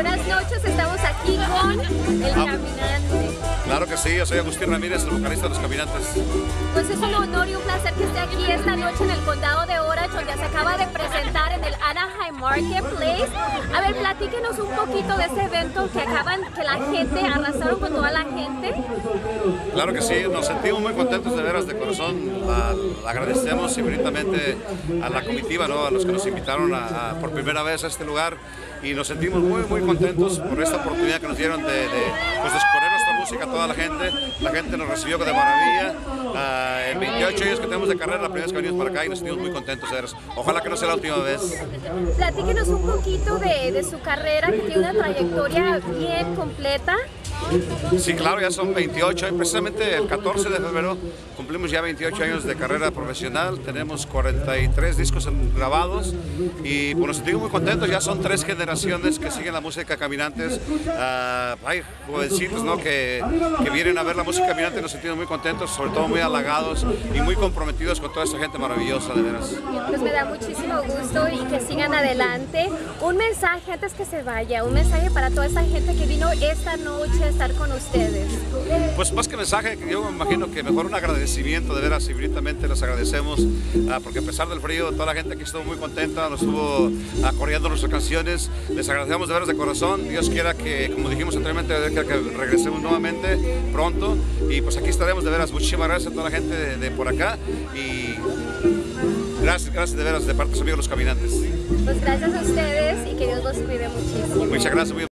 Buenas noches, estamos aquí con el caminante. Claro que sí, yo soy Agustín Ramírez, el vocalista de Los Caminantes. Pues es un honor y un placer que esté aquí esta noche en el condado de Orange, donde se acaba de presentar en el Anaheim Marketplace. A ver, platíquenos un poquito de ese evento que acaban, que la gente, arrasaron con toda la gente. Claro que sí, nos sentimos muy contentos de veras de corazón. La, la agradecemos infinitamente a la comitiva, ¿no? a los que nos invitaron a- a- por primera vez a este lugar y nos sentimos muy, muy contentos por esta oportunidad que nos dieron de, de, pues, de música a toda la gente. La gente nos recibió de maravilla. Ah, en 28 años que tenemos de carrera, la primera vez que venimos para acá y nos sentimos muy contentos. Ojalá que no sea la última vez. Platíquenos un poquito de, de su carrera, que tiene una trayectoria bien completa. Sí, claro, ya son 28. y Precisamente el 14 de febrero cumplimos ya 28 años de carrera profesional. Tenemos 43 discos grabados y nos sentimos muy contentos. Ya son tres generaciones que siguen la música Caminantes. Ah, hay jovencitos ¿no? que, que vienen a ver la música Caminante nos sentimos muy contentos, sobre todo muy halagados y muy comprometidos con toda esta gente maravillosa, de veras. Pues me da muchísimo gusto y que sigan adelante. Un mensaje antes que se vaya, un mensaje para toda esta gente que vino esta noche estar con ustedes. Pues más que mensaje, yo me imagino que mejor un agradecimiento, de veras, infinitamente les agradecemos, ah, porque a pesar del frío, toda la gente aquí estuvo muy contenta, nos estuvo ah, coreando nuestras canciones, les agradecemos de veras de corazón, Dios quiera que, como dijimos anteriormente, Dios quiera que regresemos nuevamente pronto, y pues aquí estaremos de veras, muchísimas gracias a toda la gente de, de por acá, y gracias, gracias de veras de parte de sus amigos los caminantes. Pues gracias a ustedes y que Dios los cuide muchísimo. Muchas gracias, muy